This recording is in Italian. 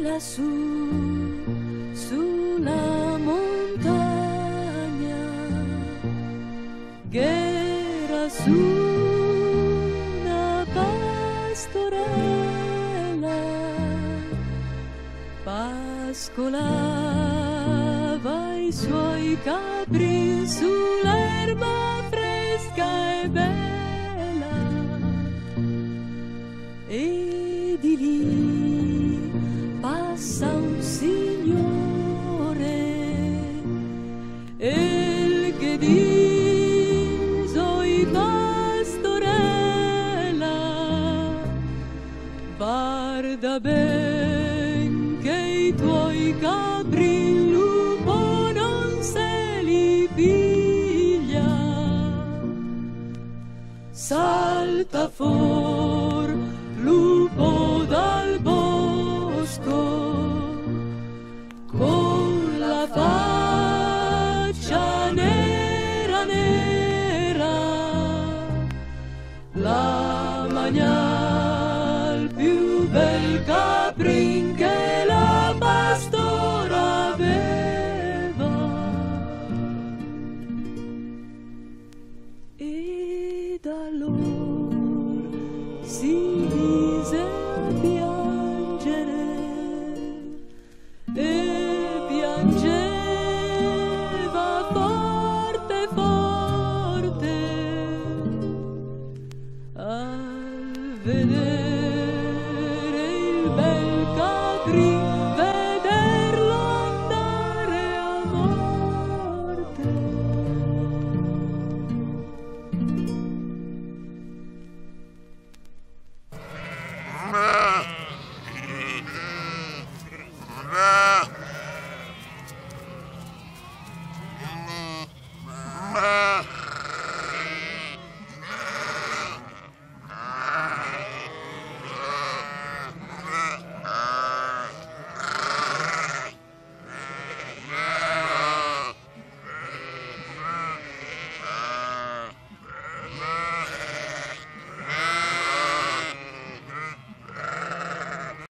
lassù sulla montagna che era su una pastorella pascolava i suoi capri sull'erba fresca e bella. E di lì pastorella guarda ben che i tuoi capri il lupo non se li piglia. Salta for Spagna, più bel caprin che la pastora aveva. E da lor si mise a piangere. Sevinir ey ben.